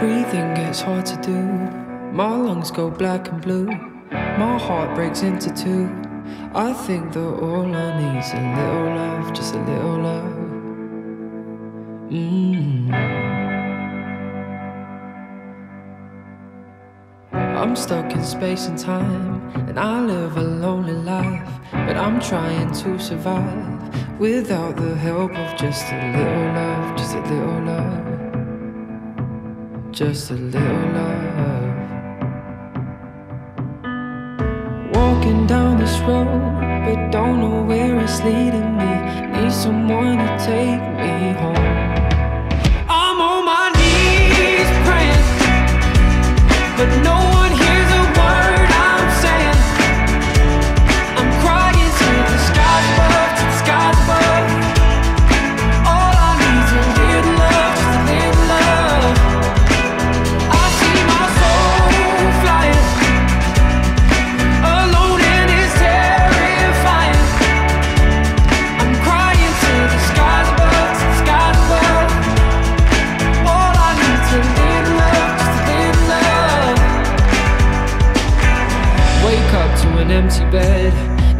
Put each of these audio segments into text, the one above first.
Breathing gets hard to do. My lungs go black and blue. My heart breaks into two. I think that all I need is a little love, just a little love. Mm. I'm stuck in space and time, and I live a lonely life. But I'm trying to survive without the help of just a little love, just a little love, just a little love. Walking down this road,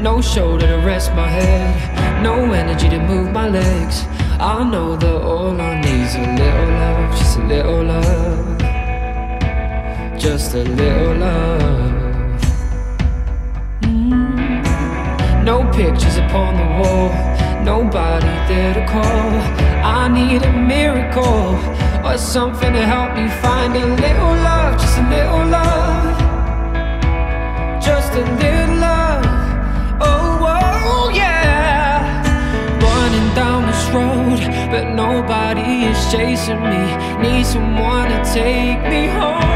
no shoulder to rest my head, no energy to move my legs. I know that all I need is a little love, just a little love, just a little love. Mm. No pictures upon the wall, nobody there to call. I need a miracle or something to help me find a little love, just a little love, just a little chasing me. Need someone to take me home.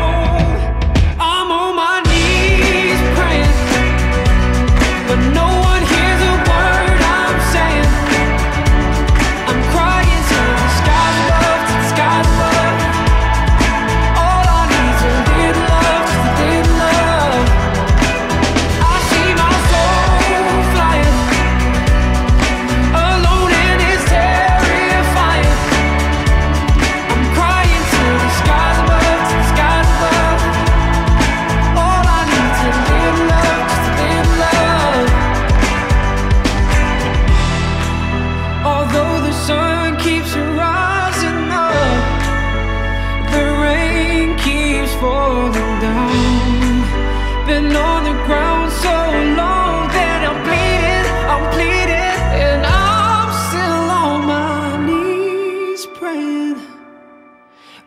Falling down. Been on the ground so long that I'm bleeding, I'm bleeding, and I'm still on my knees praying.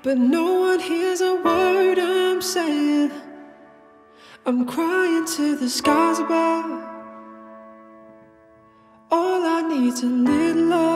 But no one hears a word I'm saying. I'm crying to the skies above. All I need's a little love.